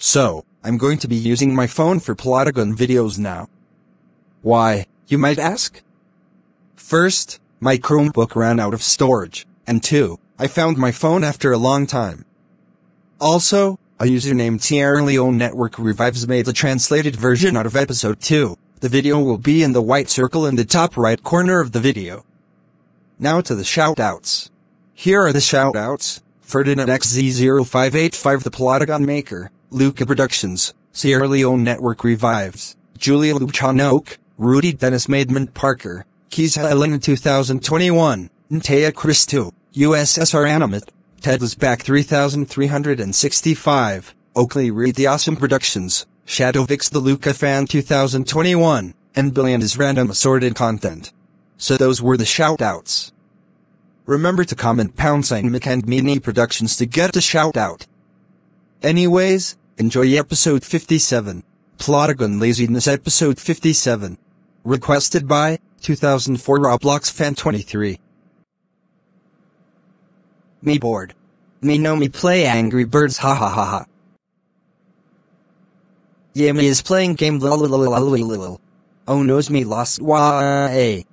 So, I'm going to be using my phone for Plotagon videos now. Why, you might ask? First, my Chromebook ran out of storage, and two, I found my phone after a long time. Also, a user named Sierra Leone Network Revives made a translated version out of episode 2. The video will be in the white circle in the top right corner of the video. Now to the shoutouts. Here are the shoutouts. Ferdinand XZ0585 The Plotagon Maker, Luca Productions, Sierra Leone Network Revives, Julia Luchanoke, Rudy Dennis Maidman Parker, Kisa Elena 2021, Ntea Christo, USSR Animate, Ted was back 3365, Oakley Reed The Awesome Productions, Shadowvix The Luca Fan 2021, and Billion is random assorted content. So those were the shoutouts. Remember to comment pound sign Mickey and Minnie Productions to get a shout out. Anyways, enjoy episode 57. Plotagon Laziness episode 57. Requested by 2004 Roblox fan 23. Me bored. Me know me play Angry Birds ha ha ha ha. Yeah me is playing game lol Oh knows me lost why.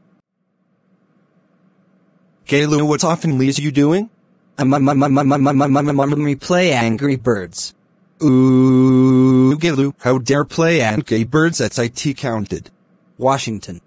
Gayloo, what's often Lisa you doing? Um, um, um, um, um, um, um, um, um, um, me play Angry Birds. Ooh, Gayloo, how dare play and gay Birds that's IT counted. Washington.